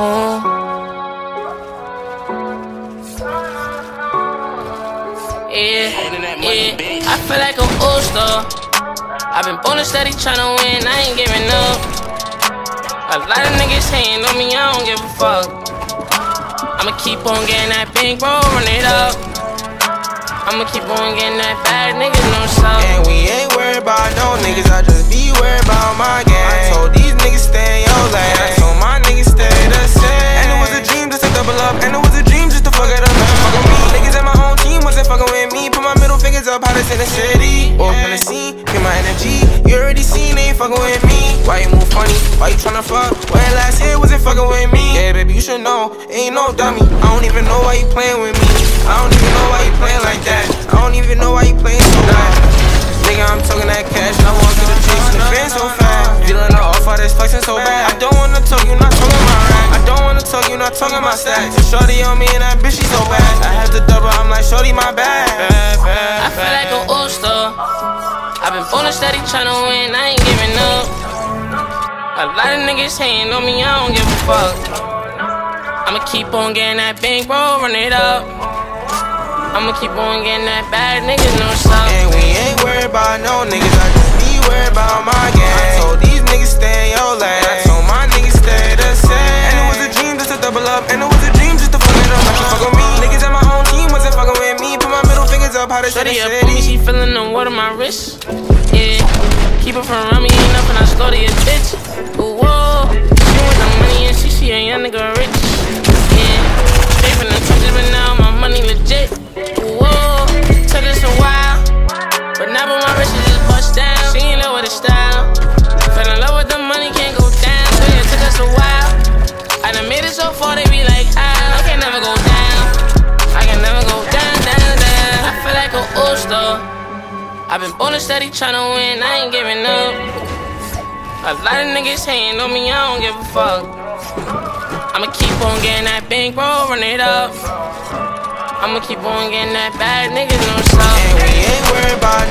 Yeah, yeah, I feel like an all-star. I've been born steady tryna win, I ain't giving up. A lot of niggas hating on me, I don't give a fuck. I'ma keep on getting that bro, run it up. I'ma keep on getting that bad niggas, no suck. In the city. Or on the scene, get my energy. You already seen, ain't fucking with me. Why you move funny? Why you tryna fuck? When last year wasn't fucking with me. Yeah, baby, you should know, ain't no dummy. I don't even know why you playing with me. I don't even know why you playing like that. I don't even know why you playing so bad. Nigga, I'm talking that cash, and I walk through the chase in the so fast. Feeling off, all this flexing so bad. I don't wanna talk, you not talking my rap. I don't wanna talk, you not talking my stacks. Shorty on me, and that bitch, she so I've been born steady tryna win, I ain't giving up. A lot of niggas hating on me, I don't give a fuck. I'ma keep on getting that bank, bro, run it up. I'ma keep on getting that bad niggas, no suck. And we ain't worried about no niggas, middle fingers up, how to shut Shorty it up on me, she feeling the water my wrist. Yeah, keep it from around me, ain't nothing, I slaughter your bitch. I've been born steady tryna win, I ain't giving up. A lot of niggas hating on me, I don't give a fuck. I'ma keep on getting that bank, bro, run it up. I'ma keep on getting that bad niggas, no stop. And we ain't worried about